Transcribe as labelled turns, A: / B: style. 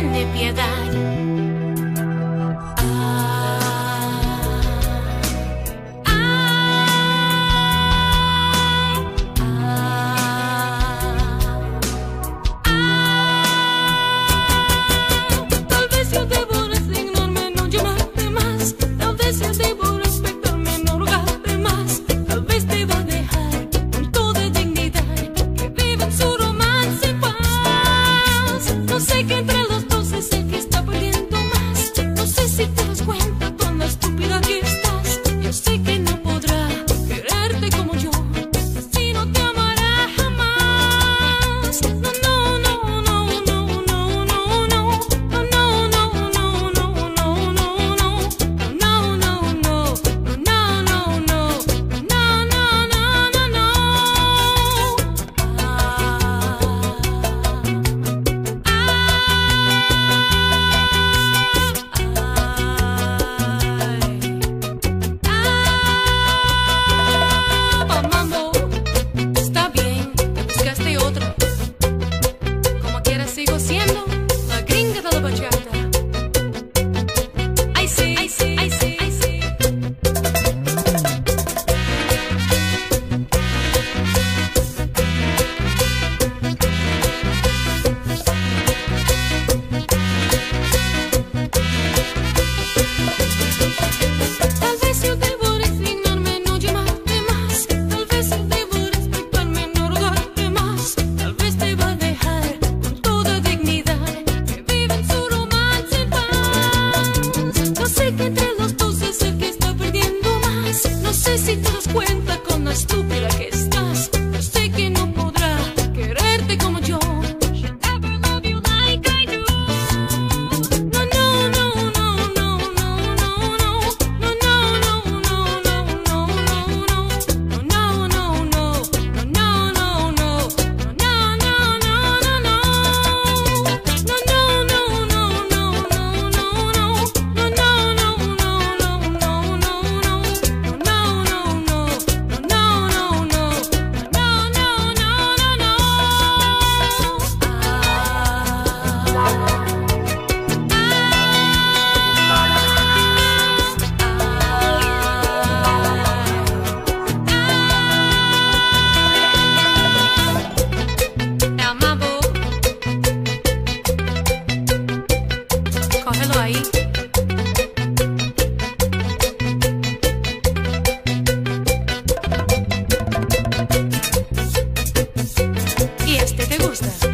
A: tiene piedad. Tal vez yo debo resignarme, no llamarte más. Tal vez yo debo respetarme, no rogarte más. Tal vez deba dejar con toda dignidad que vivan su romance en paz. No sé qué. sigo siendo. sé si te das cuenta con lo estúpida que estás. Thursday.